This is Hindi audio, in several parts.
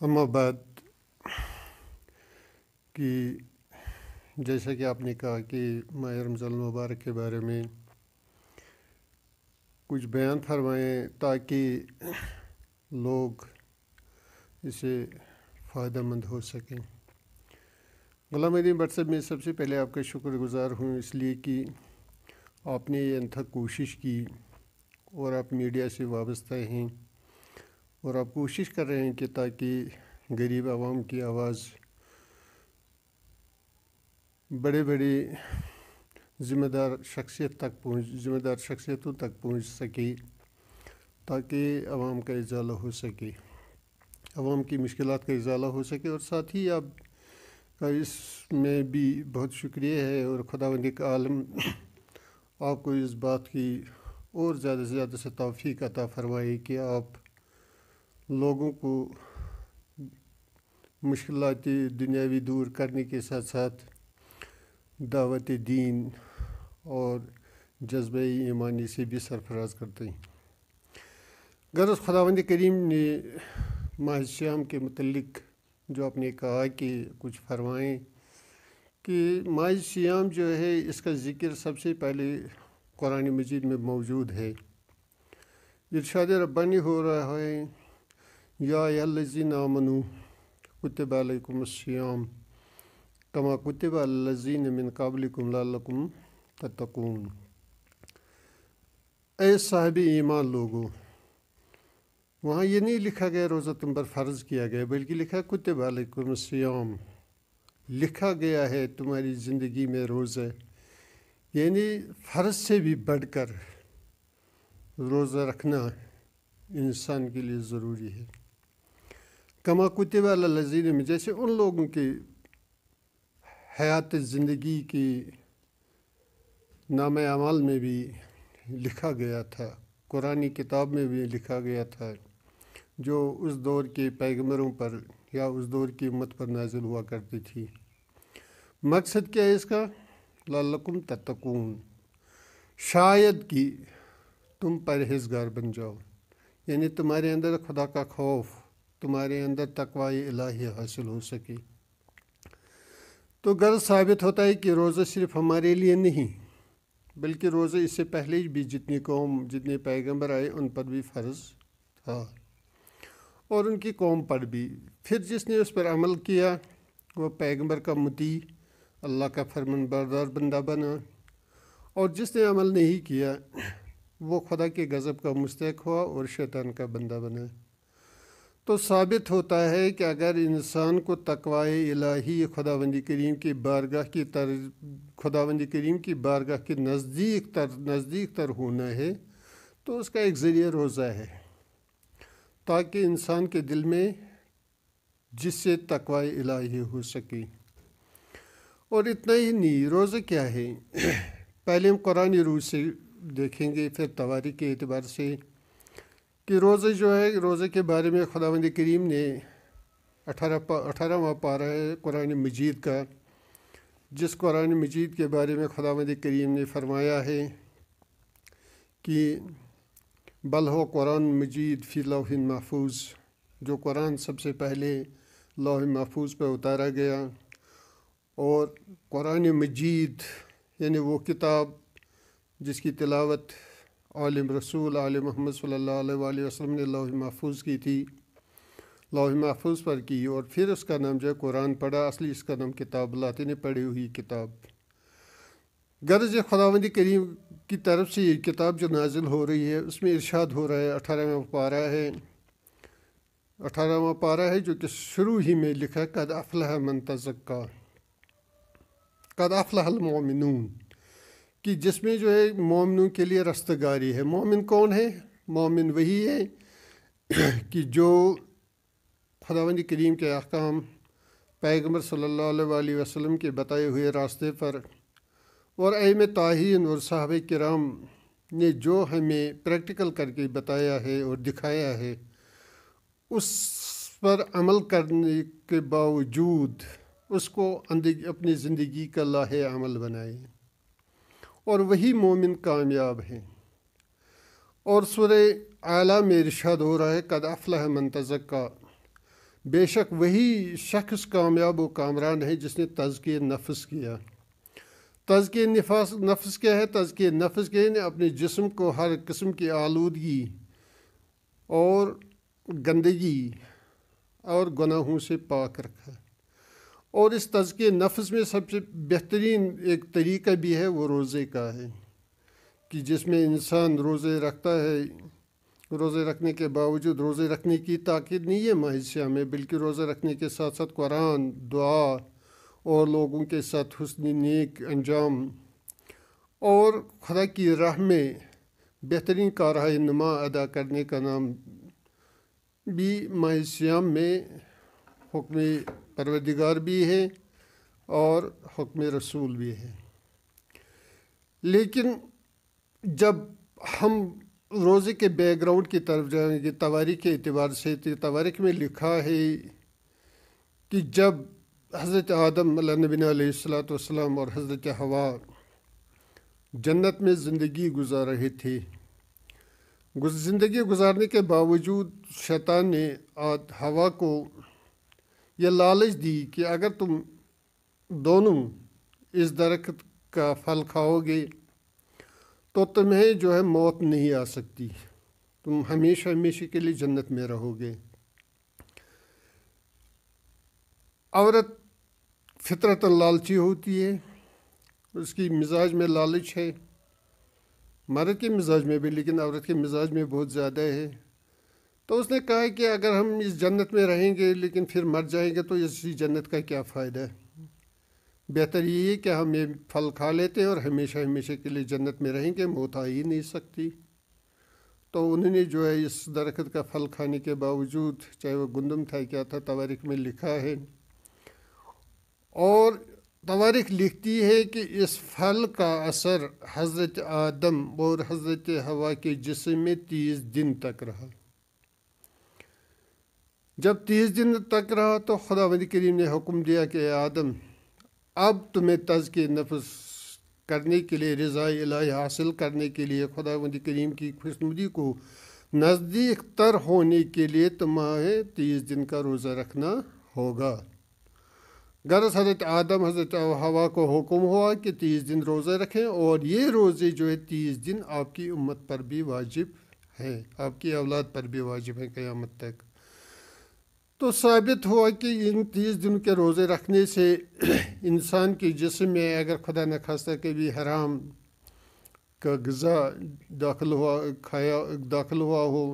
अम्मा बाद कि जैसा कि आपने कहा कि माह रमज़ान मुबारक के बारे में कुछ बयान फरमाएं ताकि लोग इसे फ़ायदेमंद हो सकें गुलाम अदीम भट्ट साहब मैं सबसे पहले आपका शुक्रगुजार हूँ इसलिए कि आपने ये अनथक कोशिश की और आप मीडिया से वाबस्ता हैं और आप कोशिश कर रहे हैं कि ताकि गरीब आवाम की आवाज़ बड़े बड़े ज़िम्मेदार शख्सियत तक पहुँच, ज़िम्मेदार शख्सियतों तक पहुँच सके, ताकि आवाम का इजाला हो सके, आवाम की मुश्किल का इजाला हो सके। और साथ ही आप का इसमें भी बहुत शुक्रिया है और खुदा आलम आपको इस बात की और ज़्यादा से ज़्यादा से तोफ़ी अता फरमाए कि आप लोगों को मुश्किल दुनियावी दूर करने के साथ साथ दावत दीन और जज्ब ईमानी से भी सरफराज करते हैं। गरज खुदावंद करीम ने माह श्याम के मतलब जो आपने कहा कि कुछ फरमाएँ कि माह श्याम जो है, इसका ज़िक्र सबसे पहले कुरान मजीद में मौजूद है। इरशाद रब्बानी हो रहा है, या लजीन आमनु कुतब अलैकुम श्याम कमा कुतब लजीन मिन काबलिकुम तत्तकून। ए साहब ईमान लोगों, वहाँ ये नहीं लिखा गया रोज़ा तुम पर फ़र्ज़ किया गया, बल्कि लिखा कुतब अलैकुम श्याम लिखा गया है, तुम्हारी ज़िंदगी में रोज़ा यानी फ़र्ज़ से भी बढ़कर रोज़ा रखना इंसान के लिए ज़रूरी है। कमा कुतब लजीन में, जैसे उन लोगों की हयात ज़िंदगी की नाम अमाल में भी लिखा गया था, कुरानी किताब में भी लिखा गया था, जो उस दौर के पैगमरों पर या उस दौर की उम्मत पर नाजिल हुआ करती थी। मकसद क्या है इसका? लालकुम तत्कून शायद कि तुम परहेजगार बन जाओ। यानी तुम्हारे अंदर खुदा का खौफ, तुम्हारे अंदर तकवाई इलाही हासिल हो सके। तो गर्ज साबित होता है कि रोज़ा सिर्फ़ हमारे लिए नहीं, बल्कि रोज़ा इससे पहले भी जितनी कौम, जितने पैगंबर आए, उन पर भी फ़र्ज़ था। और उनकी कौम पर भी। फिर जिसने उस पर अमल किया वह पैगंबर का मुती, अल्लाह का फरमान बरदार बंदा बना। और जिसने अमल नहीं किया, वो खुदा के गज़ब का मुस्तक हुआ और शैतान का बंदा बना। तो साबित होता है कि अगर इंसान को तकवाए इलाही खुदावंदी करीम की बारगाह की तर, खुदावंदी करीम की बारगाह के नज़दीक तर नज़दीक तर होना है तो उसका एक ज़रिया रोज़ा है। ताकि इंसान के दिल में जिससे तकवा इलाही हो सके। और इतना ही नहीं, रोज़ा क्या है? पहले हम कुरानी रूज से देखेंगे, फिर तवारी के अतबार से कि रोज़े जो है, रोज़े के बारे में खुदावंद करीम ने अठारह पा, अठारहवा पारा है कुरान मजीद का, जिस कुरान मजीद के बारे में खुदावंद करीम ने फरमाया है कि बल हो कुरान मजीद फ़ी लौह महफूज, जो कुरान सबसे पहले लौह महफूज पर उतारा गया। और कुरान मजीद, यानी वो किताब जिसकी तिलावत आलम रसूल, आल मोहम्मद सल्लल्लाहु अलैहि वसल्लम ने लौह महफूज की थी लौह महफूज पर की। और फिर उसका नाम जो है कुरान पढ़ा। असली इसका नाम किताब लाते ने पढ़ी हुई किताब। गर्ज खुदावंदी करीम की तरफ़ से ये किताब जो नाजिल हो रही है, उसमें इरशाद हो रहा है, अठारहवा पारा है। अठारहवा पारा है जो कि शुरू ही में लिखा है, कद अफलाह मन तज़क्का कद अफलाहल मोमिनून कि जिसमें जो है मोमिनों के लिए रस्तगारी है। मोमिन कौन है? मोमिन वही है कि जो खुदावंद करीम के अहकाम पैगंबर सल्लल्लाहु अलैहि वसल्लम के बताए हुए रास्ते पर और अम ताहीन और साहब कराम ने जो हमें प्रैक्टिकल करके बताया है और दिखाया है, उस पर अमल करने के बावजूद उसको अपनी ज़िंदगी का लाहे अमल बनाए। और वही मोमिन कामयाब हैं। और सुर आला में इरशाद हो रहा है, कद अफलाह मंतज़क का बेशक वही शख्स कामयाब व कामरान है जिसने तज़के नफ्स किया। तज़के नफस, नफ्स क्या है? तज़के नफ्स के ने अपने जिस्म को हर किस्म की आलूदगी और गंदगी और गुनाहों से पाक रखा और इस तज़के नफ्स में सबसे बेहतरीन एक तरीका भी है, वो रोज़े का है कि जिसमें इंसान रोज़े रखता है। रोज़े रखने के बावजूद रोज़े रखने की ताक़द नहीं है माहिया में, बल्कि रोज़े रखने के साथ साथ कुरान, दुआ और लोगों के साथ हुसन, नेक, अंजाम और खुदा की राह में बेहतरीन कारहा नुमा अदा करने का नाम भी माहियाम में हुक्म परवदिगार भी है और हुक्म रसूल भी है। लेकिन जब हम रोज़े के बैकग्राउंड की तरफ़ जाएँगे, तवारीख के अतबार से तो तवारीख में लिखा है कि जब हज़रत आदम नबीन सलाम और हज़रत हवा जन्नत में ज़िंदगी गुजार रहे थे। ज़िंदगी गुजारने के बावजूद शैतान ने हवा को यह लालच दी कि अगर तुम दोनों इस दरख्त का फल खाओगे तो तुम्हें जो है मौत नहीं आ सकती। तुम हमेशा हमेशा के लिए जन्नत में रहोगे। औरत फितरत लालची होती है उसकी मिजाज में लालच है। मर्द के मिजाज में भी, लेकिन औरत के मिजाज में बहुत ज़्यादा है। तो उसने कहा है कि अगर हम इस जन्नत में रहेंगे, लेकिन फिर मर जाएँगे तो इसी जन्नत का क्या फ़ायदा है? बेहतर ये है कि हम ये फल खा लेते हैं और हमेशा हमेशा के लिए जन्नत में रहेंगे, मौत आ ही नहीं सकती। तो उन्होंने जो है इस दरख्त का फल खाने के बावजूद, चाहे वो गुंदम था क्या था, तवारिख में लिखा है और तवारिख लिखती है कि इस फल का असर हज़रत आदम और हज़रत हवा के जिसम में तीस दिन तक रहा। जब तीस दिन तक रहा तो खुदा करीम ने हुक्म दिया कि आदम, अब तुम्हें तज के नफ्स करने के लिए रज़ा इलाही हासिल करने के लिए खुदा करीम की खुशनुदी को नज़दीक तर होने के लिए तुम्हें तीस दिन का रोज़ा रखना होगा। गरज हज़रत आदम, हज़रत हवा को हुक्म हुआ कि तीस दिन रोज़े रखें और ये रोज़े जो है तीस दिन आपकी उम्मत पर भी वाजिब है। आपकी औलाद पर भी वाजिब है क़यामत तक। तो साबित हुआ कि इन तीस दिन के रोज़े रखने से इंसान के जिसम में अगर खुदा न खास्ता के भी हराम का गज़ा दाखिल हुआ, खाया, दाखिल हुआ हो,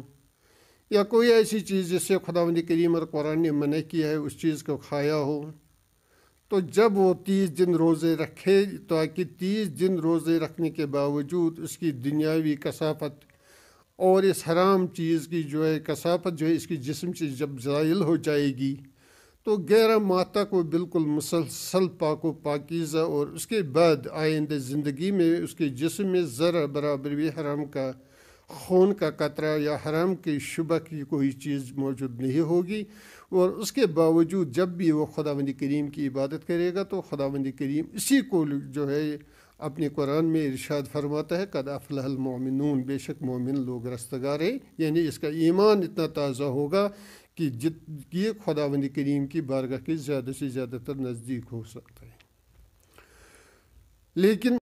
या कोई ऐसी चीज़ जिससे खुदा करीम और कुरान ने मना किया है, उस चीज़ को खाया हो तो जब वो तीस दिन रोज़े रखे ताकि तीस दिन रोज़े रखने के बावजूद उसकी दुनियावी कसाफत और इस हराम चीज़ की जो है कसाफत, जो है इसकी जिसम से जब ज़ायल हो जाएगी तो ग्यारह माह तक वो बिल्कुल मुसलसल पाको पाकिज़ा और उसके बाद आइंद ज़िंदगी में उसके जिसम में ज़रा बराबर भी हराम का खून का कतरा या हराम की शुबह की कोई चीज़ मौजूद नहीं होगी। और उसके बावजूद जब भी वो खुदावंदी करीम की इबादत करेगा तो खुदावंदी करीम इसी को जो है अपने कुरान में इरशाद फरमाता है, कद अफलमोमिन बेशक मोमिन लोग रस्तगार है। यानी इसका ईमान इतना ताज़ा होगा कि जित ये खुदावंद करीम की बारगाह के ज़्यादा से ज़्यादातर नज़दीक हो सकता है। लेकिन